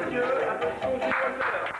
attention, du moteur.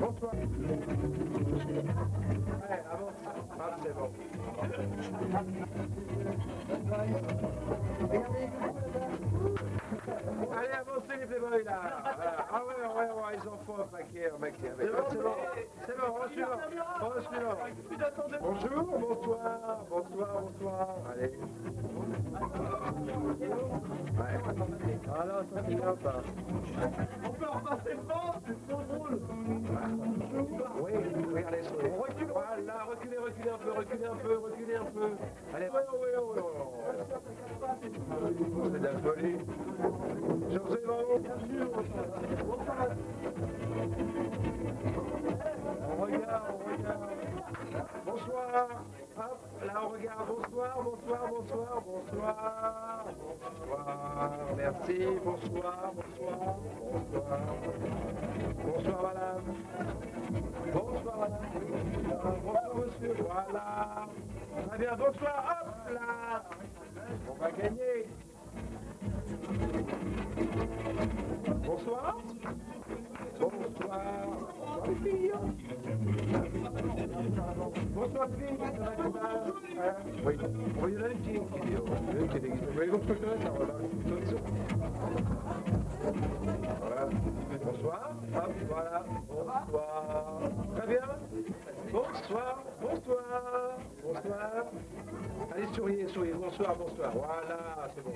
Bonsoir. Allez, avance. Ah, c'est bon. Allez, avancez les playboys là. Voilà. Ah ouais, ouais, ouais, ils en font un paquet, un paquet. avec- C'est bon, c'est bon, on suivant. On suivant. Bonjour, bonsoir, bonsoir, bonsoir. Allez. Ouais. Ah non, ça c'est bien. On peut repasser le vent, c'est trop drôle. Oui, regardez. On recule, voilà, reculez, reculez un peu, reculez un peu, reculez un peu. Allez, ouais, ouais. C'est de la folie. José Varron. On regarde, on regarde. Bonsoir. Hop, là on regarde. Bonsoir, bonsoir, bonsoir. Bonsoir, bonsoir. Bonsoir, bonsoir. Voilà, c'est bon.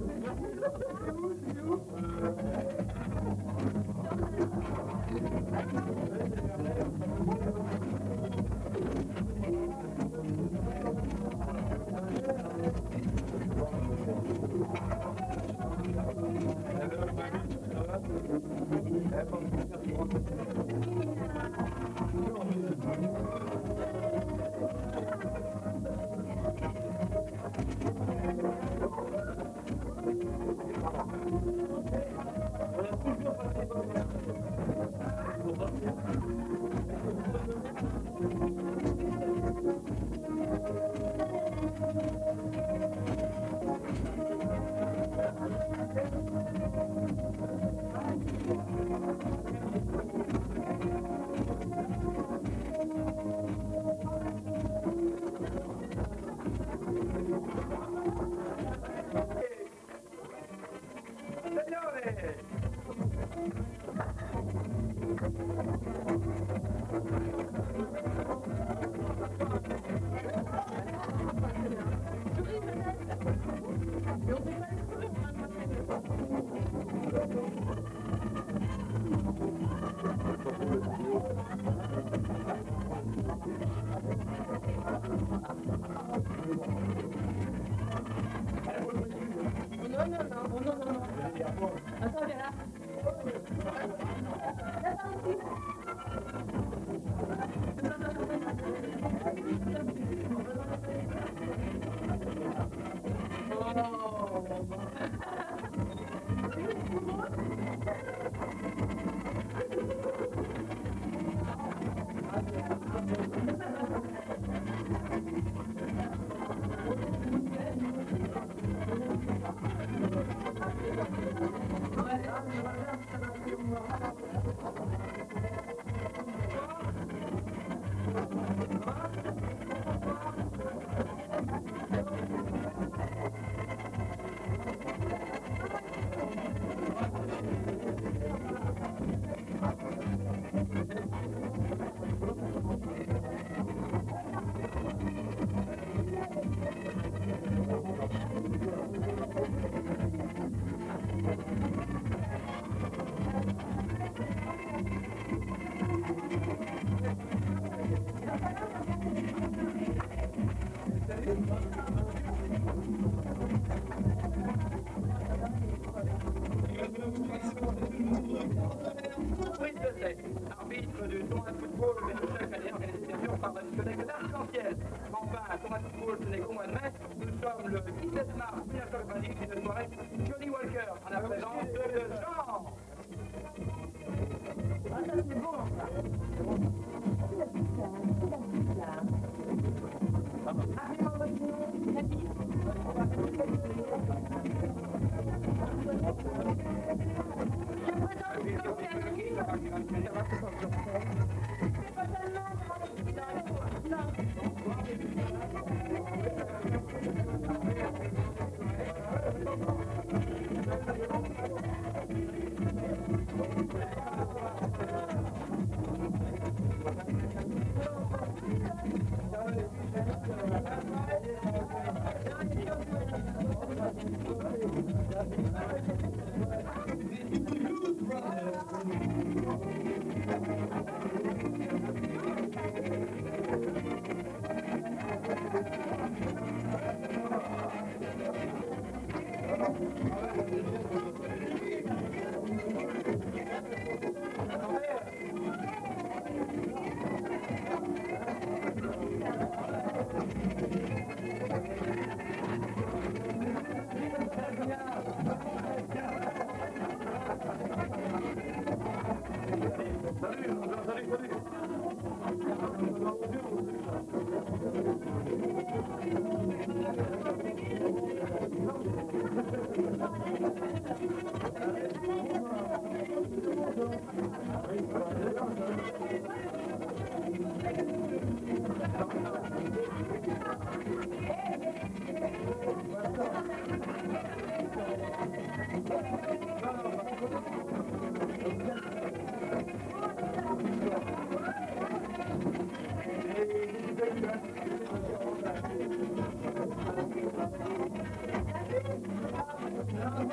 Non,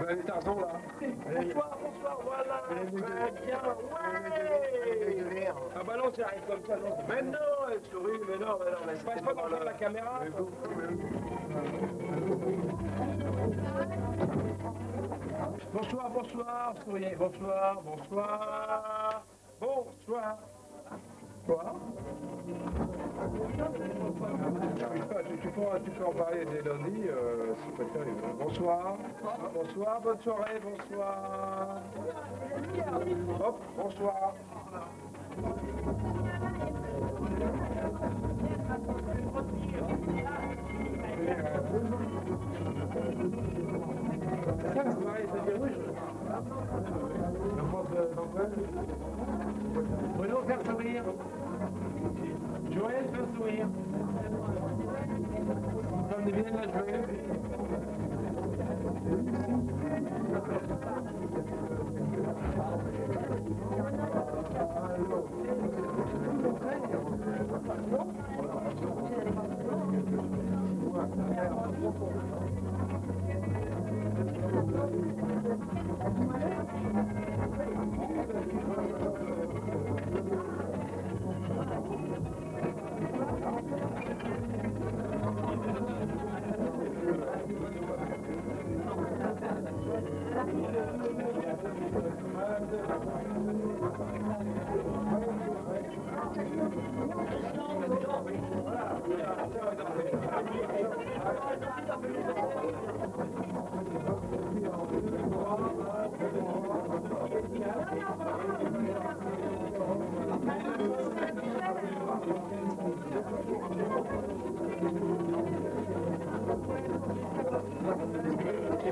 Ben, les tarzans là. Bonsoir, bonsoir, voilà. Très bien, ouais. Ah bah non, ça arrive comme ça, non. Mais non, elle sourit, mais non, mais non. Mais Passe pas dans la caméra. Bonsoir, bonsoir, souriez, bonsoir, bonsoir, bonsoir. Quoi pas, tu, tu peux, tu peux en parler dès lundi, euh. Bonsoir, bonsoir, bonne soirée, bonsoir. Hop, bonsoir. Bruno, faire sourire. Joël, faire sourire.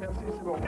Merci, c'est bon.